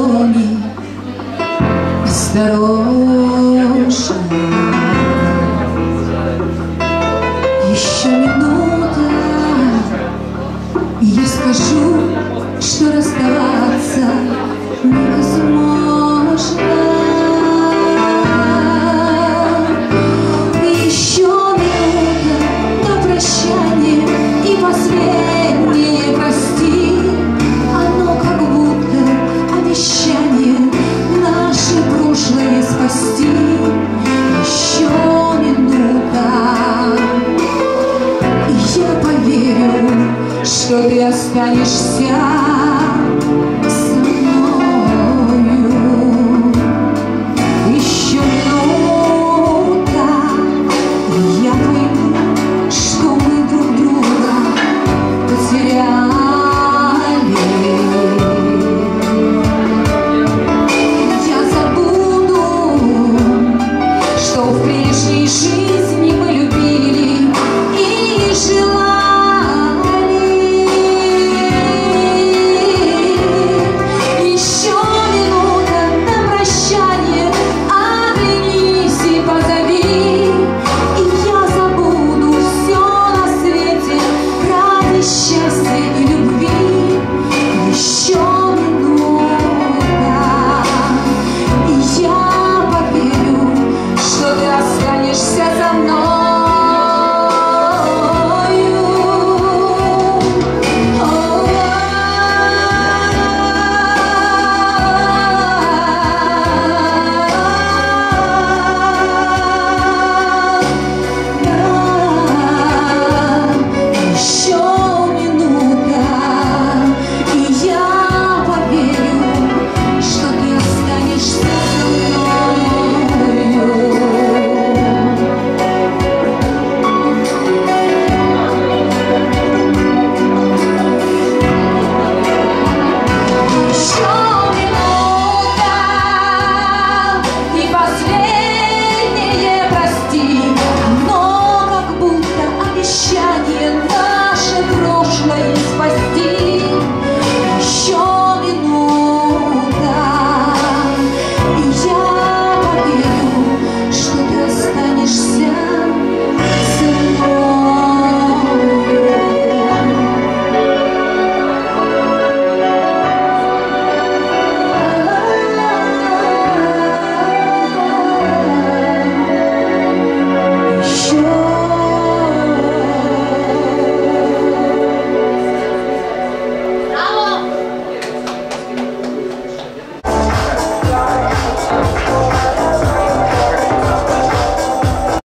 доли осторожно. Еще минута, и я скажу, что расставаться не останешься со мною. Еще минута, и я пойму, что мы друг друга потеряли.